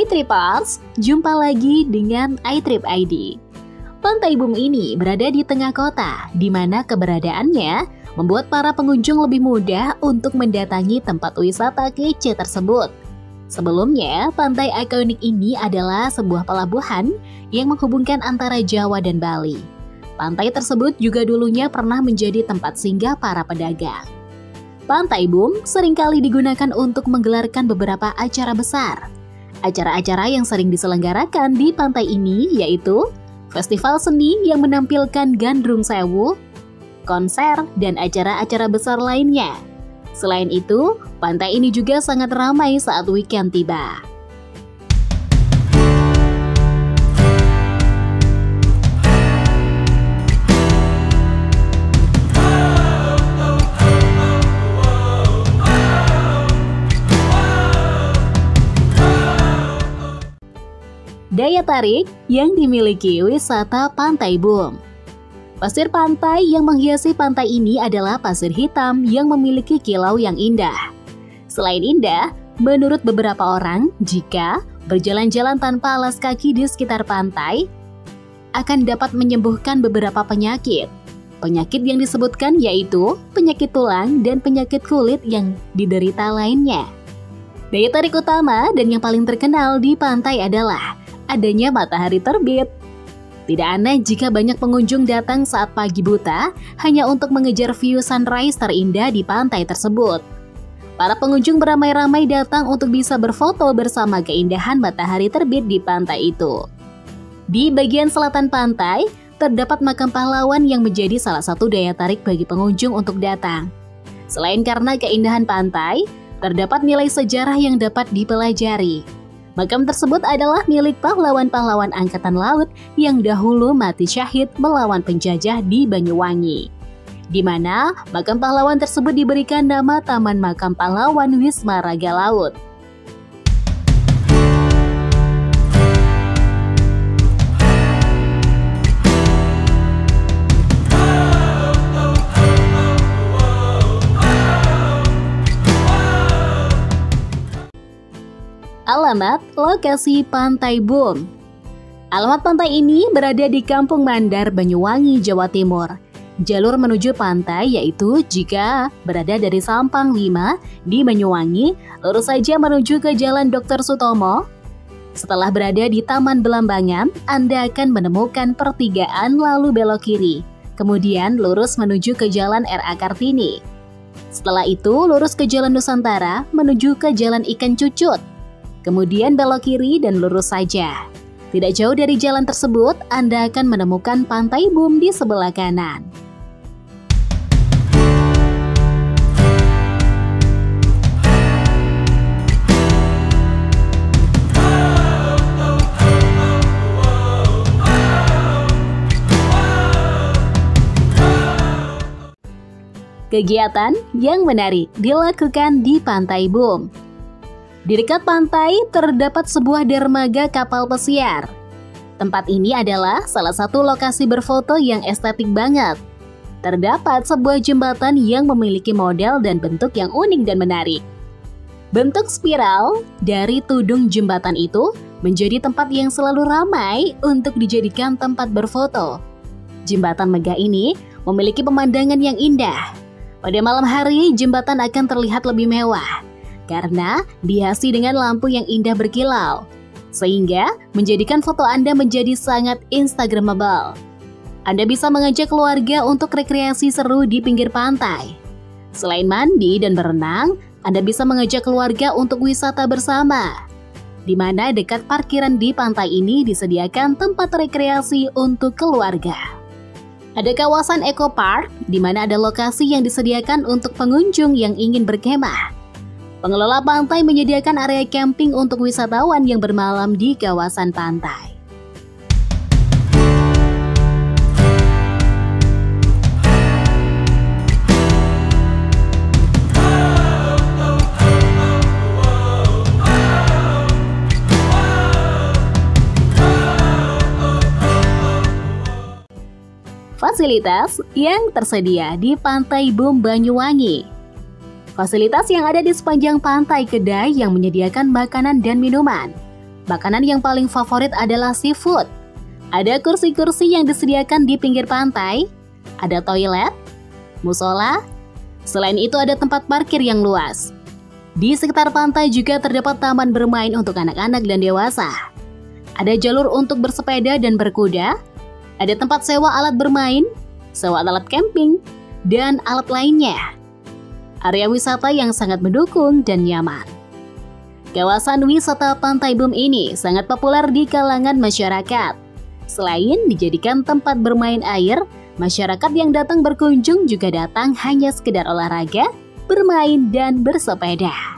Hai Tripers, jumpa lagi dengan iTrip ID. Pantai Bum ini berada di tengah kota, di mana keberadaannya membuat para pengunjung lebih mudah untuk mendatangi tempat wisata kece tersebut. Sebelumnya, pantai ikonik ini adalah sebuah pelabuhan yang menghubungkan antara Jawa dan Bali. Pantai tersebut juga dulunya pernah menjadi tempat singgah para pedagang. Pantai Bum sering kali digunakan untuk menggelarkan beberapa acara besar, Acara-acara yang sering diselenggarakan di pantai ini yaitu festival seni yang menampilkan gandrung sewu, konser, dan acara-acara besar lainnya. Selain itu, pantai ini juga sangat ramai saat weekend tiba. Daya tarik yang dimiliki wisata Pantai Bum. Pasir pantai yang menghiasi pantai ini adalah pasir hitam yang memiliki kilau yang indah. Selain indah, menurut beberapa orang, jika berjalan-jalan tanpa alas kaki di sekitar pantai, akan dapat menyembuhkan beberapa penyakit. Penyakit yang disebutkan yaitu penyakit tulang dan penyakit kulit yang diderita lainnya. Daya tarik utama dan yang paling terkenal di pantai adalah adanya matahari terbit. Tidak aneh jika banyak pengunjung datang saat pagi buta hanya untuk mengejar view sunrise terindah di pantai tersebut. Para pengunjung beramai-ramai datang untuk bisa berfoto bersama keindahan matahari terbit di pantai itu. Di bagian selatan pantai, terdapat makam pahlawan yang menjadi salah satu daya tarik bagi pengunjung untuk datang. Selain karena keindahan pantai, terdapat nilai sejarah yang dapat dipelajari. Makam tersebut adalah milik pahlawan-pahlawan Angkatan Laut yang dahulu mati syahid melawan penjajah di Banyuwangi. Di mana makam pahlawan tersebut diberikan nama Taman Makam Pahlawan Wisma Raga Laut. Alamat lokasi Pantai Bum Alamat pantai ini berada di Kampung Mandar, Banyuwangi, Jawa Timur. Jalur menuju pantai yaitu jika berada dari Sampang 5 di Banyuwangi, lurus saja menuju ke Jalan Dr. Sutomo. Setelah berada di Taman Belambangan, Anda akan menemukan pertigaan lalu belok kiri. Kemudian lurus menuju ke Jalan RA Kartini. Setelah itu lurus ke Jalan Nusantara menuju ke Jalan Ikan Cucut. Kemudian belok kiri dan lurus saja. Tidak jauh dari jalan tersebut, Anda akan menemukan Pantai Bum di sebelah kanan. Kegiatan yang menarik dilakukan di Pantai Bum. Di dekat pantai terdapat sebuah dermaga kapal pesiar. Tempat ini adalah salah satu lokasi berfoto yang estetik banget. Terdapat sebuah jembatan yang memiliki model dan bentuk yang unik dan menarik. Bentuk spiral dari tudung jembatan itu menjadi tempat yang selalu ramai untuk dijadikan tempat berfoto. Jembatan megah ini memiliki pemandangan yang indah. Pada malam hari, jembatan akan terlihat lebih mewah karena dihiasi dengan lampu yang indah berkilau, sehingga menjadikan foto Anda menjadi sangat instagramable. Anda bisa mengajak keluarga untuk rekreasi seru di pinggir pantai. Selain mandi dan berenang, Anda bisa mengajak keluarga untuk wisata bersama. Di mana dekat parkiran di pantai ini disediakan tempat rekreasi untuk keluarga. Ada kawasan Eco Park, di mana ada lokasi yang disediakan untuk pengunjung yang ingin berkemah. Pengelola pantai menyediakan area camping untuk wisatawan yang bermalam di kawasan pantai. Fasilitas yang tersedia di Pantai Bum Banyuwangi Fasilitas yang ada di sepanjang pantai kedai yang menyediakan makanan dan minuman. Makanan yang paling favorit adalah seafood. Ada kursi-kursi yang disediakan di pinggir pantai, ada toilet, musola, selain itu ada tempat parkir yang luas. Di sekitar pantai juga terdapat taman bermain untuk anak-anak dan dewasa. Ada jalur untuk bersepeda dan berkuda, ada tempat sewa alat bermain, sewa alat camping, dan alat lainnya. Area wisata yang sangat mendukung dan nyaman. Kawasan wisata Pantai Bum ini sangat populer di kalangan masyarakat. Selain dijadikan tempat bermain air, masyarakat yang datang berkunjung juga datang hanya sekedar olahraga, bermain, dan bersepeda.